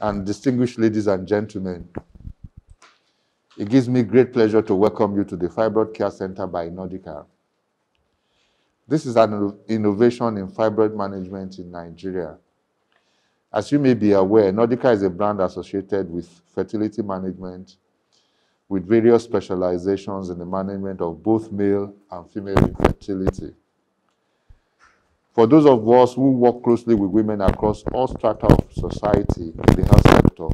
and distinguished ladies and gentlemen, it gives me great pleasure to welcome you to the Fibroid Care Center by Nordica. This is an innovation in fibroid management in Nigeria. As you may be aware, Nordica is a brand associated with fertility management, with various specializations in the management of both male and female infertility. For those of us who work closely with women across all strata of society in the health sector,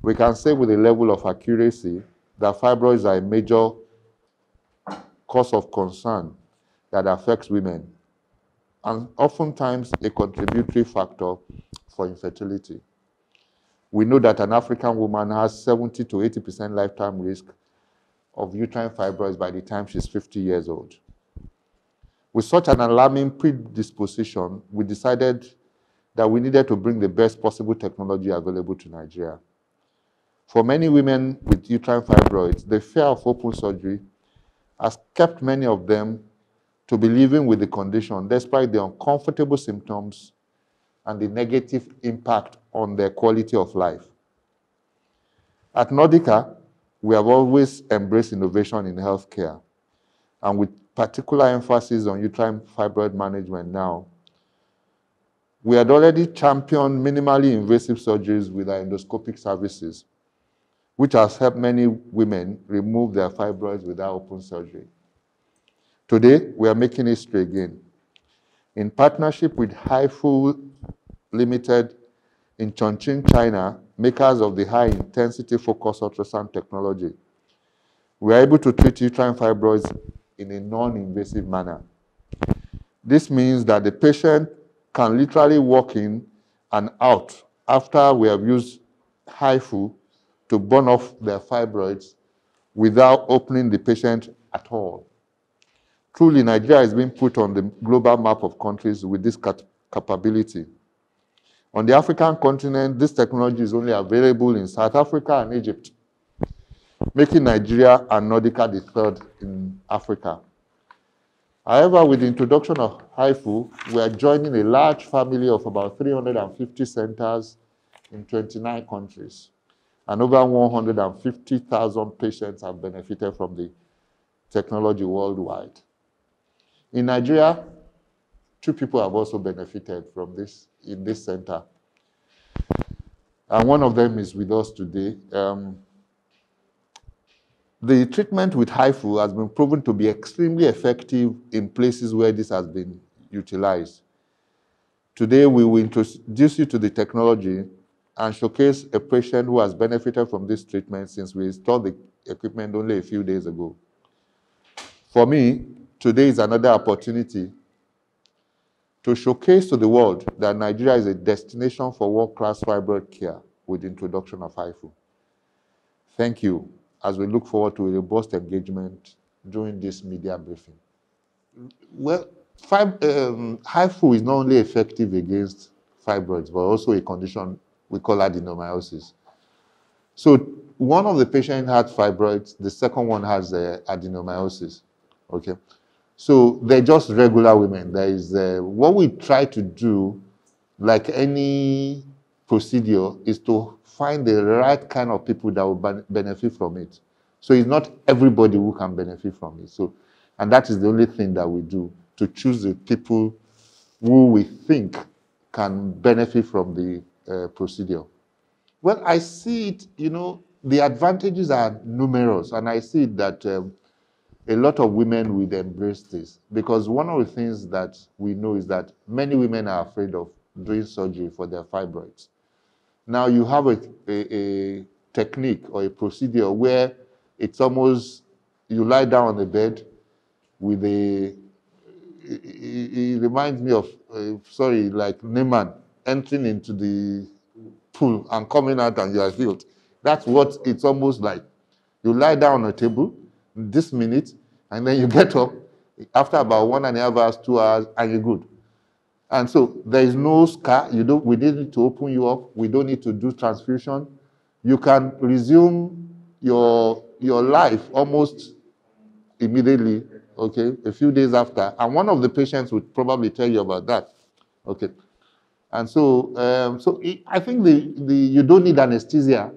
we can say with a level of accuracy that fibroids are a major cause of concern that affects women and oftentimes a contributory factor for infertility. We know that an African woman has 70 to 80% lifetime risk of uterine fibroids by the time she's 50 years old. With such an alarming predisposition, we decided that we needed to bring the best possible technology available to Nigeria. For many women with uterine fibroids, the fear of open surgery has kept many of them to be living with the condition despite the uncomfortable symptoms and the negative impact on their quality of life. At Nordica, we have always embraced innovation in healthcare, and with particular emphasis on uterine fibroid management now. We had already championed minimally invasive surgeries with our endoscopic services, which has helped many women remove their fibroids without open surgery. Today, we are making history again. In partnership with Haifu Limited in Chongqing, China, makers of the high-intensity focus ultrasound technology, we are able to treat uterine fibroids in a non-invasive manner. This means that the patient can literally walk in and out after we have used HIFU to burn off their fibroids without opening the patient at all. Truly, Nigeria is being put on the global map of countries with this cap capability. On the African continent, this technology is only available in South Africa and Egypt making Nigeria and Nordica the third in Africa. However, with the introduction of HIFU, we are joining a large family of about 350 centers in 29 countries. And over 150,000 patients have benefited from the technology worldwide. In Nigeria, two people have also benefited from this in this center. And one of them is with us today. Um, the treatment with HIFU has been proven to be extremely effective in places where this has been utilized. Today, we will introduce you to the technology and showcase a patient who has benefited from this treatment since we installed the equipment only a few days ago. For me, today is another opportunity to showcase to the world that Nigeria is a destination for world-class fibroid care with the introduction of HIFU. Thank you as we look forward to a robust engagement during this media briefing. Well, fib um, HIFU is not only effective against fibroids, but also a condition we call adenomyosis. So one of the patients had fibroids, the second one has uh, adenomyosis. Okay, so they're just regular women. There is uh, what we try to do, like any procedure, is to find the right kind of people that will benefit from it. So it's not everybody who can benefit from it. So, and that is the only thing that we do to choose the people who we think can benefit from the uh, procedure. Well, I see it, you know, the advantages are numerous, and I see that um, a lot of women will embrace this because one of the things that we know is that many women are afraid of doing surgery for their fibroids. Now you have a, a, a technique or a procedure where it's almost you lie down on the bed with a it, it reminds me of uh, sorry like Naaman entering into the pool and coming out and you are healed. That's what it's almost like. You lie down on a table this minute and then you get up after about one and a half hours two hours and you're good and so there is no scar. You don't, we need to open you up. We don't need to do transfusion. You can resume your, your life almost immediately, okay, a few days after. And one of the patients would probably tell you about that, okay. And so, um, so I think the, the you don't need anesthesia,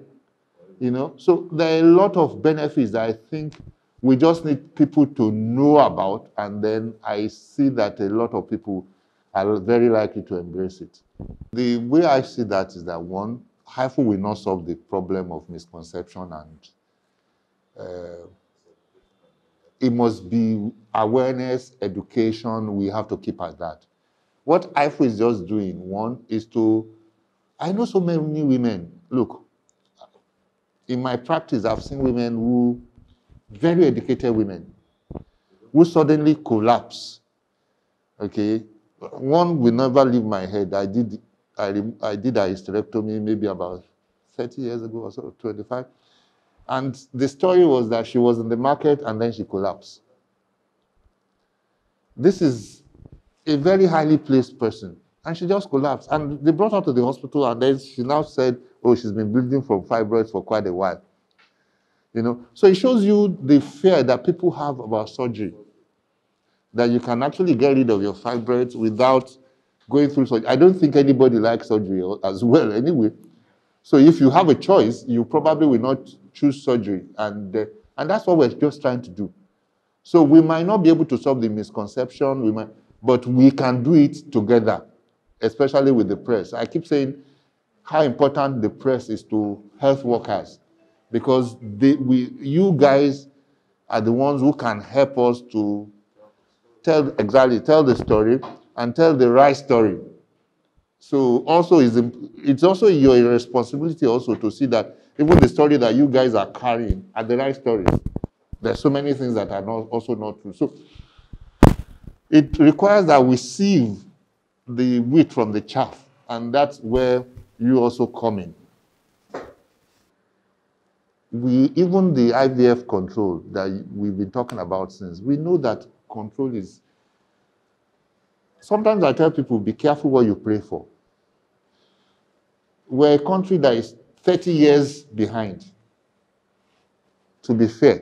you know. So there are a lot of benefits that I think we just need people to know about, and then I see that a lot of people are very likely to embrace it. The way I see that is that one, HIFU will not solve the problem of misconception and uh, it must be awareness, education, we have to keep at that. What HIFU is just doing, one, is to, I know so many women, look, in my practice, I've seen women who, very educated women, who suddenly collapse. Okay, one will never leave my head. I did, I, I did a hysterectomy maybe about 30 years ago or so, 25. And the story was that she was in the market and then she collapsed. This is a very highly placed person. And she just collapsed. And they brought her to the hospital and then she now said, oh, she's been bleeding from fibroids for quite a while. You know, so it shows you the fear that people have about surgery. That you can actually get rid of your fibroids without going through surgery. I don't think anybody likes surgery as well, anyway. So if you have a choice, you probably will not choose surgery. And, uh, and that's what we're just trying to do. So we might not be able to solve the misconception, we might, but we can do it together, especially with the press. I keep saying how important the press is to health workers because they, we, you guys are the ones who can help us to tell exactly tell the story and tell the right story. So also is it's also your responsibility also to see that even the story that you guys are carrying are the right stories. There's so many things that are not, also not true. So it requires that we sieve the wheat from the chaff, and that's where you also come in. We even the IVF control that we've been talking about since, we know that control is. Sometimes I tell people, be careful what you pray for. We're a country that is 30 years behind, to be fair.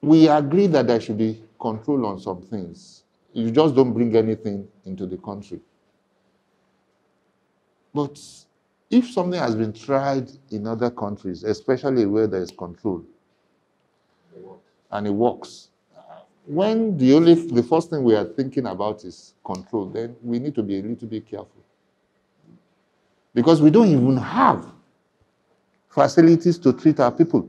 We agree that there should be control on some things. You just don't bring anything into the country. But if something has been tried in other countries, especially where there is control, and it works, when the only the first thing we are thinking about is control, then we need to be a little bit careful. Because we don't even have facilities to treat our people.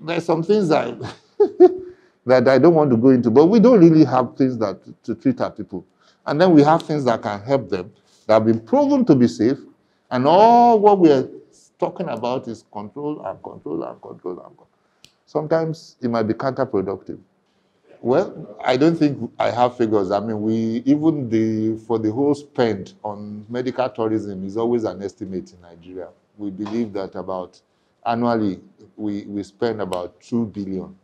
There's some things that that I don't want to go into, but we don't really have things that to treat our people. And then we have things that can help them that have been proven to be safe, and all what we are talking about is control and control and control and control. Sometimes it might be counterproductive. Well, I don't think I have figures. I mean, we even the for the whole spend on medical tourism is always an estimate in Nigeria. We believe that about annually we, we spend about two billion.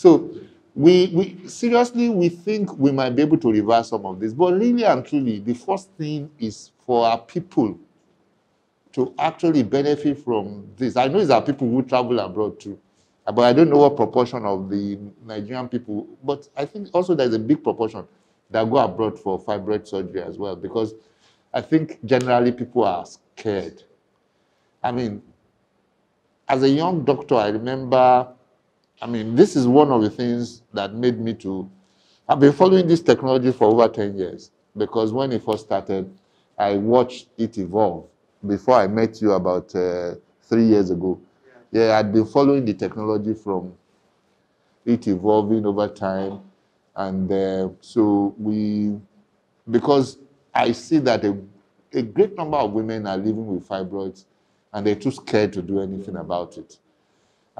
So we, we seriously we think we might be able to reverse some of this, but really and truly, the first thing is for our people to actually benefit from this. I know there are people who travel abroad too, but I don't know what proportion of the Nigerian people, but I think also there's a big proportion that go abroad for fibroid surgery as well, because I think generally people are scared. I mean, as a young doctor, I remember, I mean, this is one of the things that made me to, I've been following this technology for over 10 years, because when it first started, I watched it evolve before I met you about uh, three years ago. Yeah. yeah, I'd been following the technology from it evolving over time. And uh, so we, because I see that a, a great number of women are living with fibroids and they're too scared to do anything about it.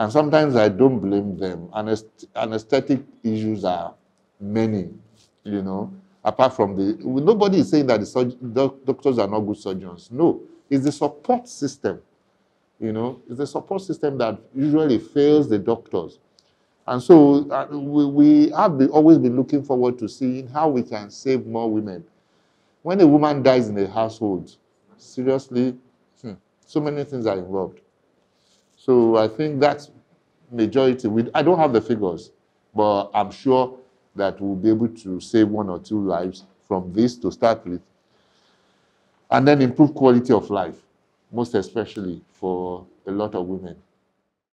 And sometimes I don't blame them. Anesthetic issues are many, you know, apart from the, nobody is saying that the doctors are not good surgeons. No, it's the support system. You know, it's the support system that usually fails the doctors. And so uh, we, we have been, always been looking forward to seeing how we can save more women. When a woman dies in a household, seriously, hmm, so many things are involved. So I think that's majority. We, I don't have the figures, but I'm sure that we'll be able to save one or two lives from this to start with. And then improve quality of life, most especially for a lot of women.